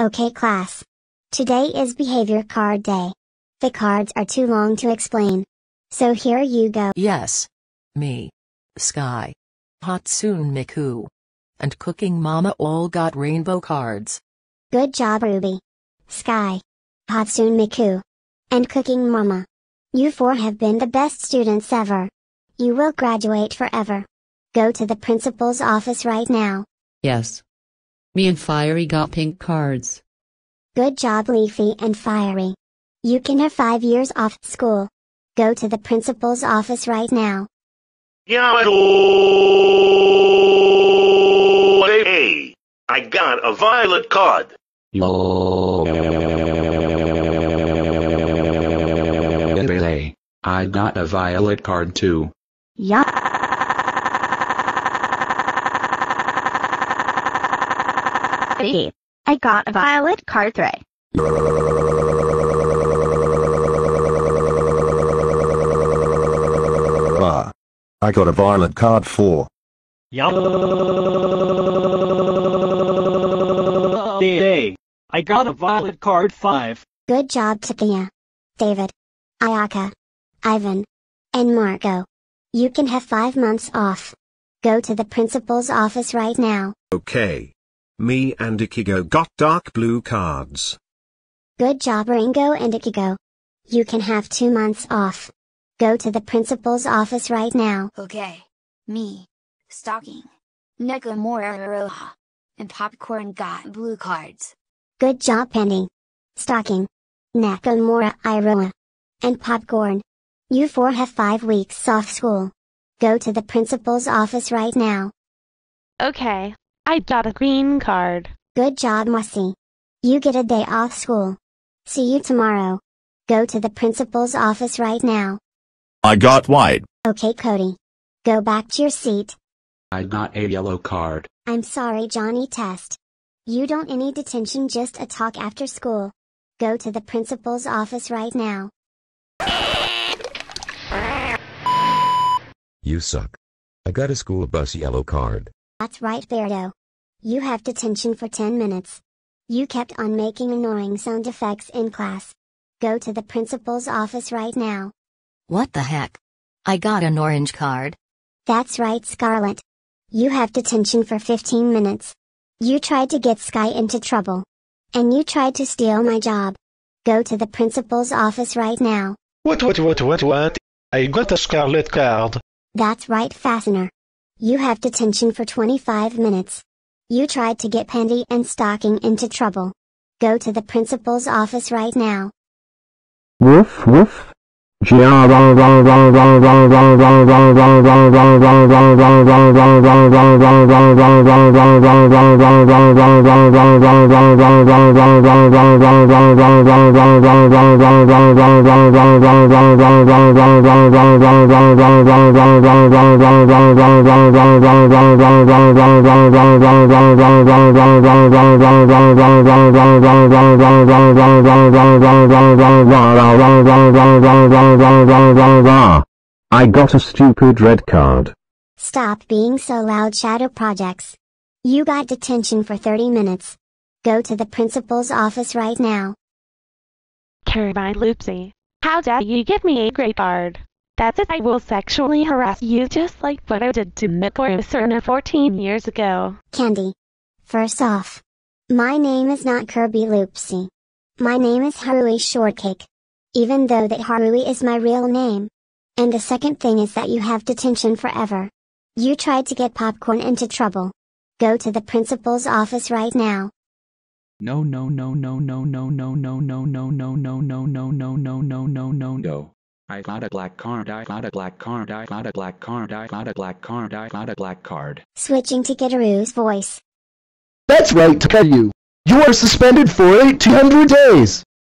Okay class. Today is behavior card day. The cards are too long to explain. So here you go. Yes. Me. Sky. Hatsune Miku. And Cooking Mama all got rainbow cards. Good job Ruby. Sky. Hatsune Miku. And Cooking Mama. You four have been the best students ever. You will graduate forever. Go to the principal's office right now. Yes. Me and Fiery got pink cards. Good job Leafy and Fiery. You can have five years off school. Go to the principal's office right now. Hey, I got a violet card. Hey, I got a violet card too. Hey, I got a violet card tray. Ah. I got a violet card for. Day. I got a violet card 5. Good job Takuya. David. Ayaka. Ivan. And Marco. You can have five months off. Go to the principal's office right now. Okay. Me and Ikigo got dark blue cards. Good job Ringo and Ikigo. You can have two months off. Go to the principal's office right now. Okay. Me. Stocking. Nakamura Iroha. And Popcorn got blue cards. Good job Panty. Stocking. Nakamura Iroha. And Popcorn. You four have five weeks off school. Go to the principal's office right now. Okay, I got a green card. Good job Mossy. You get a day off school. See you tomorrow. Go to the principal's office right now. I got white. Okay Cody. Go back to your seat. I got a yellow card. I'm sorry Johnny Test. You don't any detention just a talk after school. Go to the principal's office right now. You suck. I got a school bus yellow card. That's right Beardo. You have detention for 10 minutes. You kept on making annoying sound effects in class. Go to the principal's office right now. What the heck? I got an orange card. That's right Scarlett. You have detention for 15 minutes. You tried to get Sky into trouble. And you tried to steal my job. Go to the principal's office right now. What, what, what, what, what? I got a scarlet card. That's right Fastener. You have detention for 25 minutes. You tried to get Panty and Stocking into trouble. Go to the principal's office right now. Woof woof. Jiao I got a stupid red card. Stop being so loud Shadow Projects. You got detention for 30 minutes. Go to the principal's office right now. Turbine Loopsy. How dare you give me a grade card? That's it I will sexually harass you just like what I did to Mikoro Cerna 14 years ago. Candy. First off. My name is not Kirby Loopsy. My name is Harui Shortcake. Even though that Harui is my real name. And the second thing is that you have detention forever. You tried to get popcorn into trouble. Go to the principal's office right now. No no no no no no no no no no no no no no no no no no no no. I got a black card, I got a black card, I got a black card, I got a black card, I got a black card. Switching to Gitaru's voice. That's right, Takeru. You are suspended for 1800 days.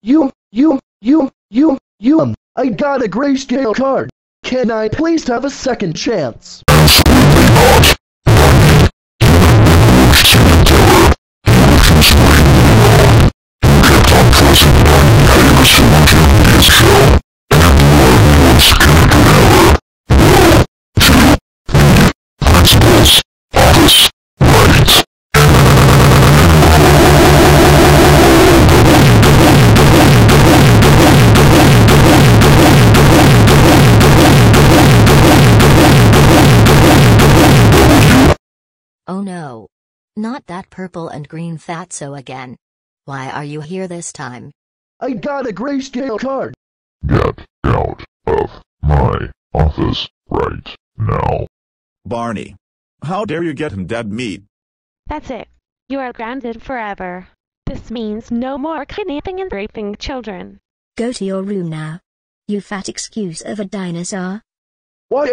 You, you, you, you, you, um, I got a grayscale card. Can I please have a second chance? Oh no. Not that purple and green fatso again. Why are you here this time? I got a grayscale card. Get out of my office right now. Barney. How dare you get him dead meat? That's it. You are grounded forever. This means no more kidnapping and raping children. Go to your room now. You fat excuse of a dinosaur. Why,